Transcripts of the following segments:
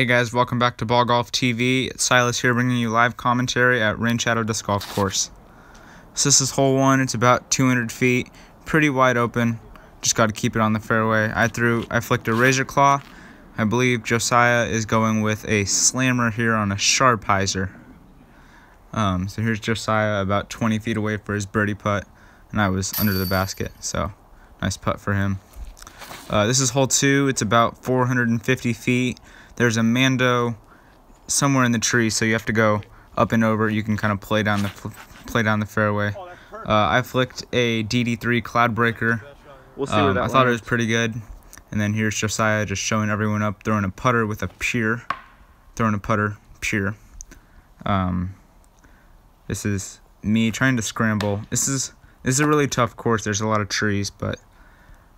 Hey guys, welcome back to Ball Golf TV. It's Silas here bringing you live commentary at Rainshadow Disc Golf Course. So this is hole one. It's about 200 feet, pretty wide open. Just got to keep it on the fairway. I threw, I flicked a razor claw. I believe Josiah is going with a slammer here on a sharp hyzer. Um, so here's Josiah about 20 feet away for his birdie putt, and I was under the basket. So nice putt for him. Uh, this is hole two. It's about 450 feet. There's a Mando somewhere in the tree, so you have to go up and over. You can kind of play down the play down the fairway. Uh, I flicked a DD3 Cloud Breaker. We'll see Um, where that I thought it was pretty good. And then here's Josiah just showing everyone up, throwing a putter with a pure, throwing a putter pure. Um, this is me trying to scramble. This is this is a really tough course. There's a lot of trees, but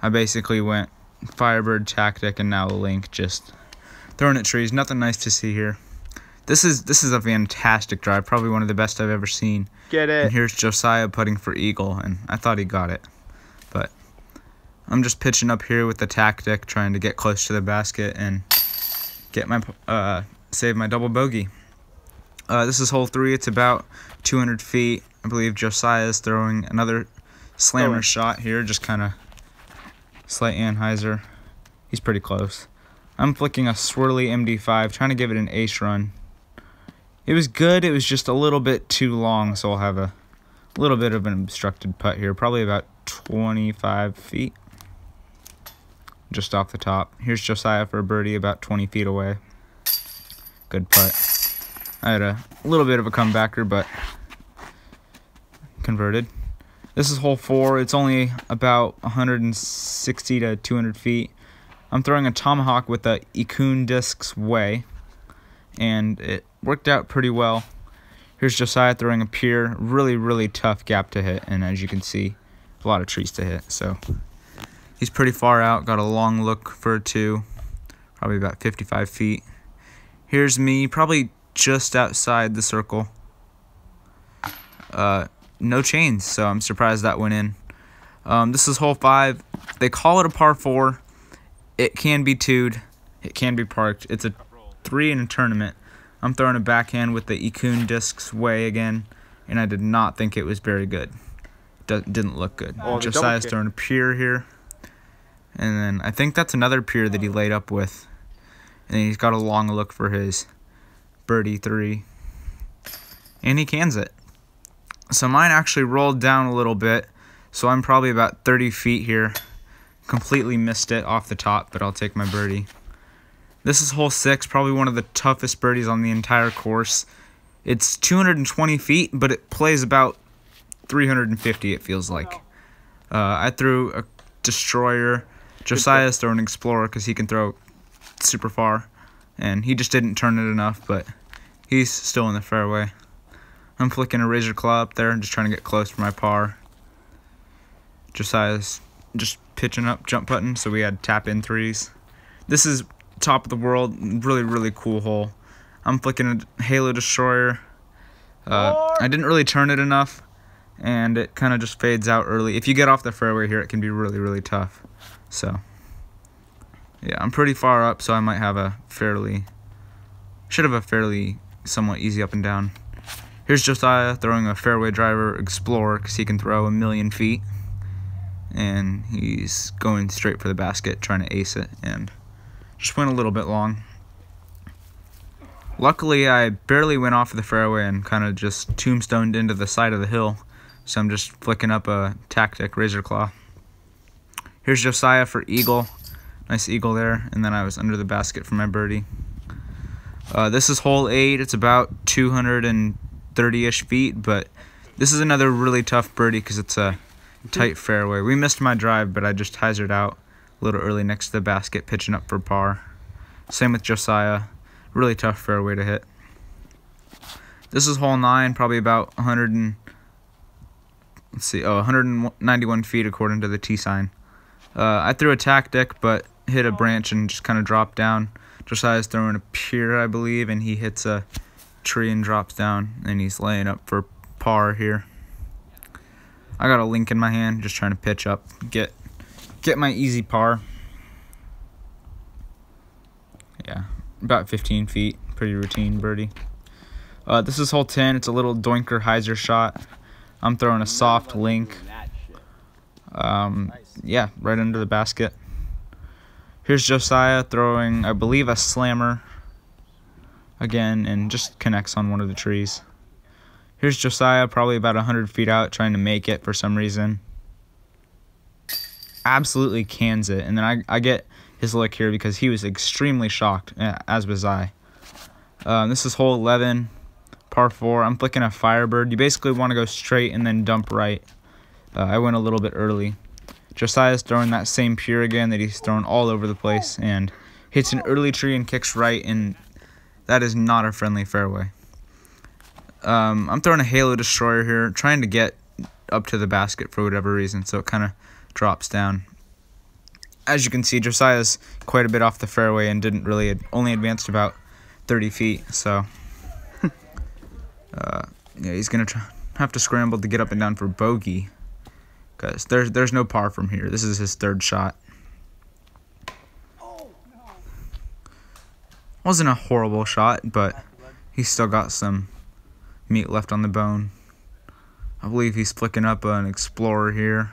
I basically went Firebird tactic and now Link just throwing at trees. Nothing nice to see here. This is this is a fantastic drive, probably one of the best I've ever seen. Get it. And here's Josiah putting for eagle, and I thought he got it, but I'm just pitching up here with the tactic, trying to get close to the basket and get my uh, save my double bogey. Uh, this is hole three. It's about 200 feet. I believe Josiah is throwing another slammer Oh. shot here, just kind of slight anhyzer. He's pretty close. I'm flicking a swirly MD5, trying to give it an ace run. It was good. It was just a little bit too long, so I'll have a little bit of an obstructed putt here, probably about 25 feet, just off the top. Here's Josiah for a birdie, about 20 feet away. Good putt. I had a little bit of a comebacker, but converted. This is hole four. It's only about 160 to 200 feet. I'm throwing a tomahawk with the Ikun Discs Way, and it worked out pretty well. Here's Josiah throwing a pure, really, really tough gap to hit, and as you can see, a lot of trees to hit. So he's pretty far out, got a long look for a two, probably about 55 feet. Here's me, probably just outside the circle. Uh, no chains, so I'm surprised that went in. Um, this is hole five. They call it a par four. It can be twoed. It can be parked. It's a three in a tournament. I'm throwing a backhand with the Ikun Discs way again, and I did not think it was very good. Do- didn't look good. Oh, Josiah's throwing a pure here. And then I think that's another pure that he laid up with. And he's got a long look for his birdie three. And he cans it. So mine actually rolled down a little bit. So I'm probably about 30 feet here. Completely missed it off the top, but I'll take my birdie. This is hole six, probably one of the toughest birdies on the entire course. It's 220 feet, but it plays about 350, it feels like. Uh, I threw a destroyer. Josiah's throwing an explorer because he can throw super far. And he just didn't turn it enough, but he's still in the fairway. I'm flicking a razor claw up there, just trying to get close for my par. Josiah's just pitching up, jump putting, so we had tap in threes. This is top of the world, really, really cool hole. I'm flicking a Halo Destroyer. Uh, I didn't really turn it enough, and it kind of just fades out early. If you get off the fairway here, it can be really, really tough. So, yeah, I'm pretty far up, so I might have a fairly, should have a fairly somewhat easy up and down. Here's Josiah throwing a fairway driver Explorer because he can throw a million feet. And he's going straight for the basket, trying to ace it, and just went a little bit long. Luckily, I barely went off of the fairway and kind of just tombstoned into the side of the hill. So I'm just flicking up a tactic razor claw. Here's Josiah for eagle. Nice eagle there. And then I was under the basket for my birdie. Uh, this is hole 8. It's about 230-ish feet, but this is another really tough birdie because it's a tight fairway. We missed my drive, but I just hyzered out a little early next to the basket, pitching up for par. Same with Josiah. Really tough fairway to hit. This is hole 9, probably about 100 and let's see, oh, 191 feet according to the T sign. Uh, I threw a tactic, but hit a branch and just kind of dropped down. Josiah's throwing a pure, I believe, and he hits a tree and drops down, and he's laying up for par here. I got a link in my hand, just trying to pitch up, get get my easy par. Yeah, about 15 feet. Pretty routine birdie. Uh, this is hole 10. It's a little doinker hyzer shot. I'm throwing a soft link. Um, yeah, right under the basket. Here's Josiah throwing, I believe, a slammer again and just connects on one of the trees. Here's Josiah, probably about 100 feet out, trying to make it for some reason. Absolutely cans it. And then I, I get his look here because he was extremely shocked, eh, as was I. Um, this is hole 11, par 4. I'm flicking a Firebird. You basically want to go straight and then dump right. Uh, I went a little bit early. Josiah's throwing that same pure again that he's thrown all over the place and hits an early tree and kicks right, and that is not a friendly fairway. Um, I'm throwing a Halo Destroyer here, trying to get up to the basket for whatever reason, so it kind of drops down. As you can see, Josiah's quite a bit off the fairway and didn't really, only advanced about 30 feet, so uh, yeah, he's going to have to scramble to get up and down for bogey because there's, there's no par from here. This is his third shot. Wasn't a horrible shot, but he still got some meat left on the bone. I believe he's flicking up an Explorer here.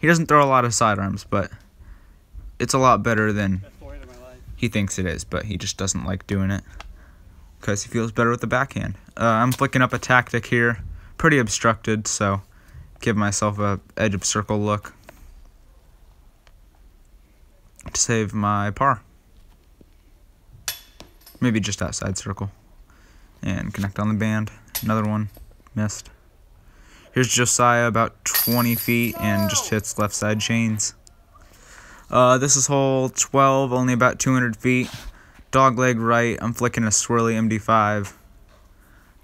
He doesn't throw a lot of sidearms, but it's a lot better than he thinks it is, but he just doesn't like doing it because he feels better with the backhand. Uh, I'm flicking up a tactic here, pretty obstructed, so give myself a edge of circle look to save my par. Maybe just outside circle. And connect on the band. Another one. Missed. Here's Josiah about 20 feet and just hits left side chains. Uh, this is hole 12, only about 200 feet. Dog leg right. I'm flicking a swirly MD5.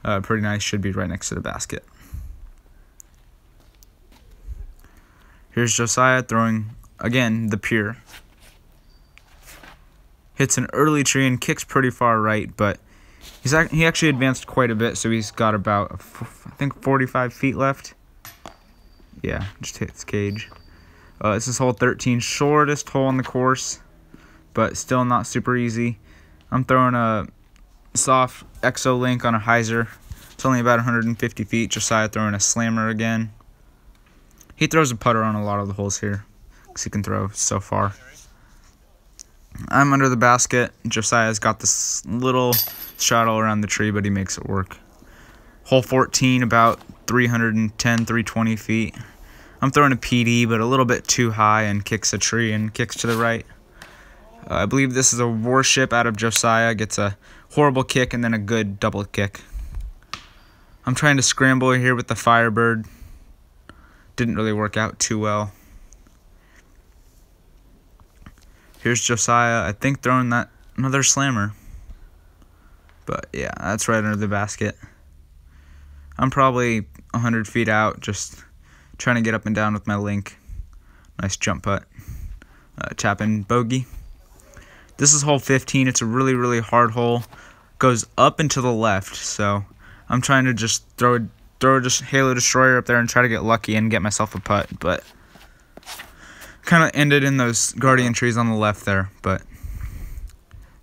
Uh, pretty nice. Should be right next to the basket. Here's Josiah throwing, again, the pure. Hits an early tree and kicks pretty far right, but he's he actually advanced quite a bit, so he's got about, I think, 45 feet left. Yeah, just hits cage. Uh, this is hole 13, shortest hole on the course, but still not super easy. I'm throwing a soft exo link on a hyzer. It's only about 150 feet. Josiah throwing a slammer again. He throws a putter on a lot of the holes here because he can throw so far. I'm under the basket. Josiah's got this little shadow around the tree, but he makes it work. Hole 14, about 310, 320 feet. I'm throwing a PD, but a little bit too high and kicks a tree and kicks to the right. Uh, I believe this is a warship out of Josiah. Gets a horrible kick and then a good double kick. I'm trying to scramble here with the Firebird didn't really work out too well. Here's Josiah, I think throwing that another slammer. But yeah, that's right under the basket. I'm probably 100 feet out, just trying to get up and down with my link. Nice jump putt. Uh, tapping bogey. This is hole 15. It's a really, really hard hole. Goes up and to the left, so I'm trying to just throw throw just Halo Destroyer up there and try to get lucky and get myself a putt, but kind of ended in those Guardian trees on the left there, but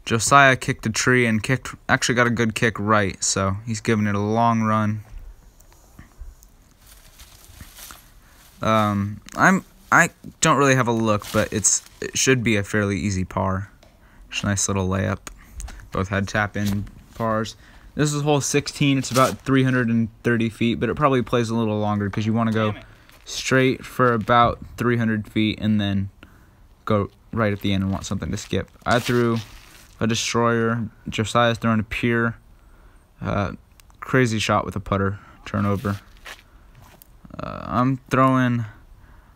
Josiah kicked a tree and kicked actually got a good kick right, so he's giving it a long run. Um, I'm I don't really have a look, but it's it should be a fairly easy par. Just a nice little layup. Both had tap in pars. This is hole 16. It's about 330 feet, but it probably plays a little longer because you want to go straight for about 300 feet and then go right at the end and want something to skip. I threw a destroyer. Josiah's throwing a pure. Uh, crazy shot with a putter turnover. Uh, I'm throwing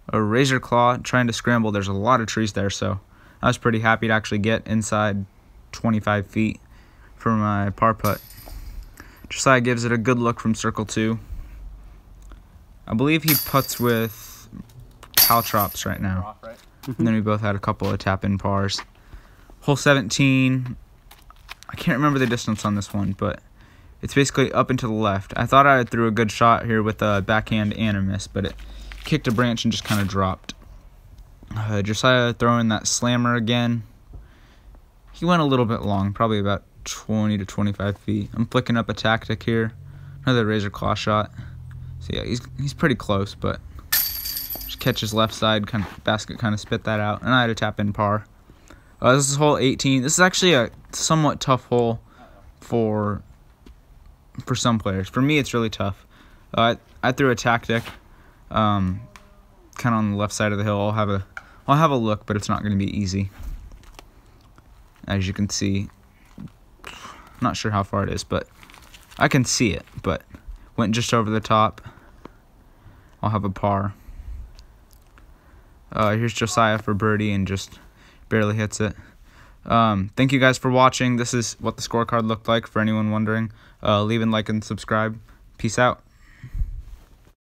a razor claw, trying to scramble. There's a lot of trees there, so I was pretty happy to actually get inside 25 feet for my par putt. Josiah gives it a good look from circle two. I believe he puts with Caltrops right now. and then we both had a couple of tap in pars. Hole 17. I can't remember the distance on this one, but it's basically up and to the left. I thought I threw a good shot here with a backhand and a miss, but it kicked a branch and just kind of dropped. Uh, Josiah throwing that slammer again. he went a little bit long, probably about 20 to 25 feet. I'm flicking up a tactic here. Another razor claw shot. So yeah, he's he's pretty close, but just catch his left side, kind of basket kind of spit that out, and I had to tap in par. Uh, this is hole 18. This is actually a somewhat tough hole for for some players. For me, it's really tough. Uh, I, I threw a tactic, um, kind of on the left side of the hill. I'll have a I'll have a look, but it's not going to be easy. As you can see, not sure how far it is, but I can see it. But went just over the top. I'll have a par. Uh, here's Josiah for birdie and just barely hits it. Um, thank you guys for watching. This is what the scorecard looked like for anyone wondering. Uh, leave a like and subscribe. Peace out.